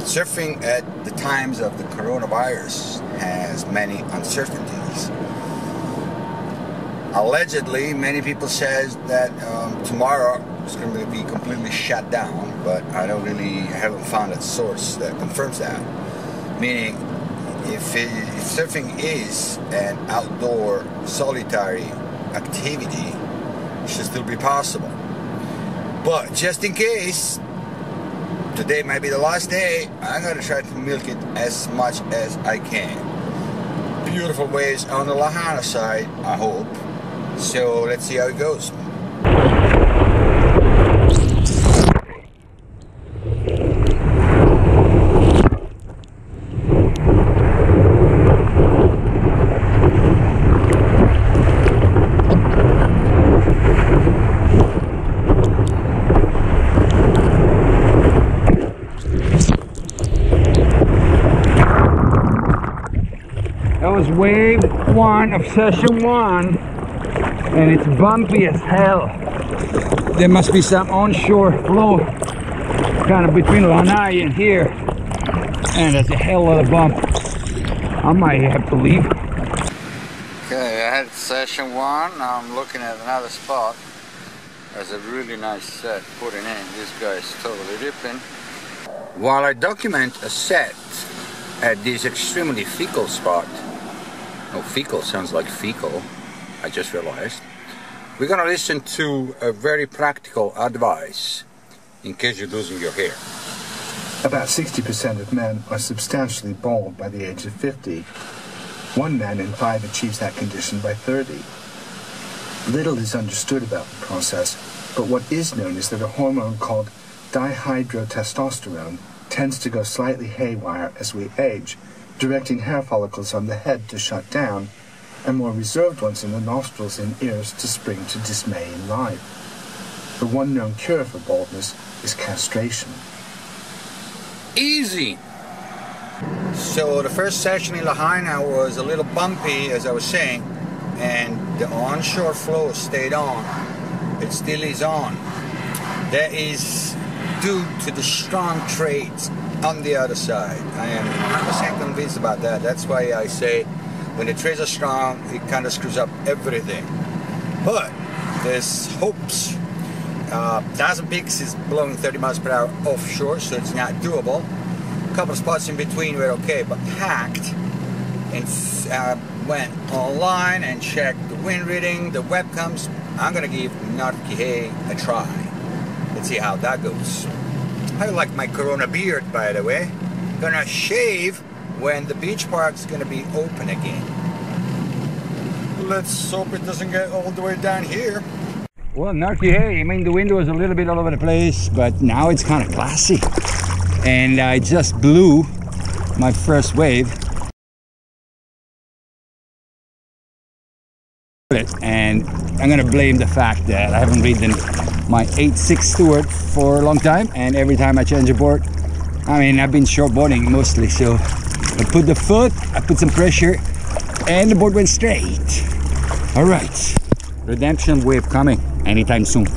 surfing at the times of the coronavirus has many uncertainties. Allegedly, many people says that um, tomorrow it's going to be completely shut down, but I don't really haven't found a source that confirms that. Meaning, if, it, if surfing is an outdoor solitary activity, it should still be possible. But just in case, today might be the last day, I'm gonna try to milk it as much as I can. Beautiful waves on the Lahaina side, I hope. So let's see how it goes. That was wave one of session one, and it's bumpy as hell. There must be some onshore flow kind of between Lanai and here, and that's a hell of a bump. I might have to leave. Okay, I had session one. Now I'm looking at another spot. There's a really nice set putting in. This guy is totally ripping. While I document a set at this extremely fickle spot, oh, fecal sounds like fecal, I just realized. We're gonna listen to a very practical advice in case you're losing your hair. About 60% of men are substantially bald by the age of 50. One man in five achieves that condition by 30. Little is understood about the process, but what is known is that a hormone called dihydrotestosterone tends to go slightly haywire as we age, directing hair follicles on the head to shut down and more reserved ones in the nostrils and ears to spring to dismay in life. The one known cure for baldness is castration. Easy. So the first session in Lahaina was a little bumpy, as I was saying, and the onshore flow stayed on. It still is on. That is due to the strong trades on the other side. I am 100% convinced about that. That's why I say when the trades are strong, it kind of screws up everything. But there's hopes. Uh, Thousand Peaks is blowing 30 miles per hour offshore, so it's not doable. A couple of spots in between were okay, but packed. And uh, went online and checked the wind reading, the webcams. I'm gonna give Narkihe a try. See how that goes. I like my Corona beard, by the way. Gonna shave when the beach park's gonna be open again. Let's hope it doesn't get all the way down here. Well, Narky, hey, I mean, the window is a little bit all over the place, but now it's kind of classy. And I just blew my first wave. And I'm gonna blame the fact that I haven't ridden my 8.6 Stewart for a long time, and every time I change a board, I mean, I've been shortboarding mostly, so I put the foot, I put some pressure, and the board went straight. All right, redemption wave coming anytime soon.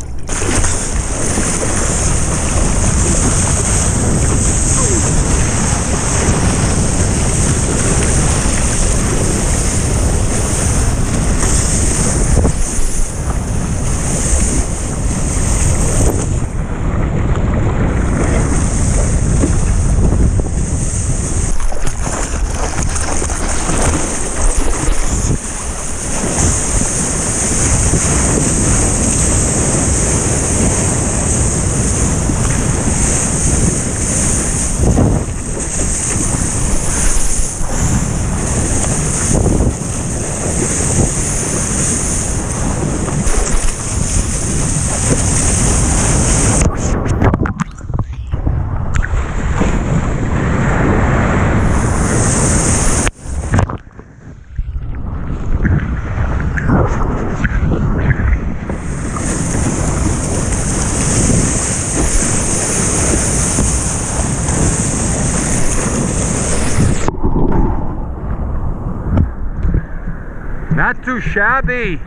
Not too shabby.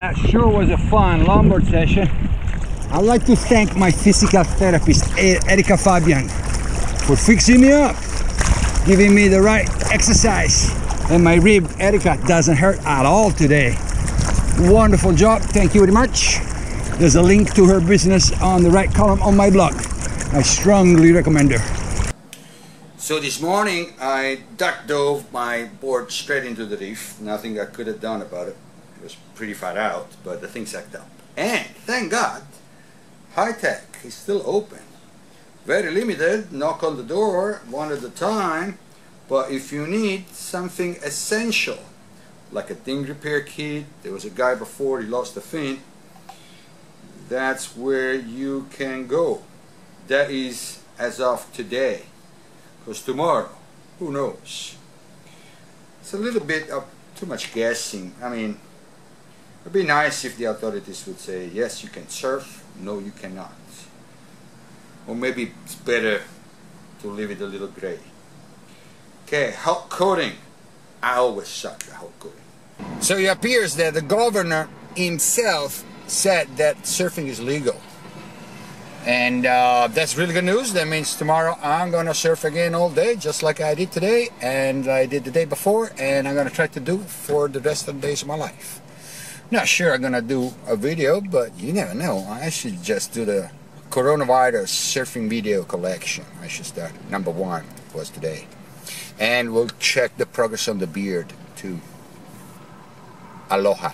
That sure was a fun longboard session. I'd like to thank my physical therapist, Erika Fabian, for fixing me up, giving me the right exercise. And my rib, Erika, doesn't hurt at all today. Wonderful job. Thank you very much. There's a link to her business on the right column on my blog. I strongly recommend her. So this morning I duck dove my board straight into the reef. Nothing I could have done about it. It was pretty far out, but the thing sucked up. And thank God, Hi-Tech is still open. Very limited, knock on the door one at a time. But if you need something essential, like a ding repair kit, there was a guy before, he lost a fin, that's where you can go. That is as of today. Because tomorrow, who knows? It's a little bit of too much guessing. I mean, it'd be nice if the authorities would say, yes, you can surf, no, you cannot. Or maybe it's better to leave it a little gray. Okay, hulk coating. I always suck the hulk coating. So it appears that the governor himself said that surfing is legal. And uh, that's really good news. That means tomorrow I'm going to surf again all day, just like I did today, and I did the day before, and I'm going to try to do for the rest of the days of my life. Not sure I'm going to do a video, but you never know. I should just do the coronavirus surfing video collection. I should start. Number one was today. And we'll check the progress on the beard, too. Aloha.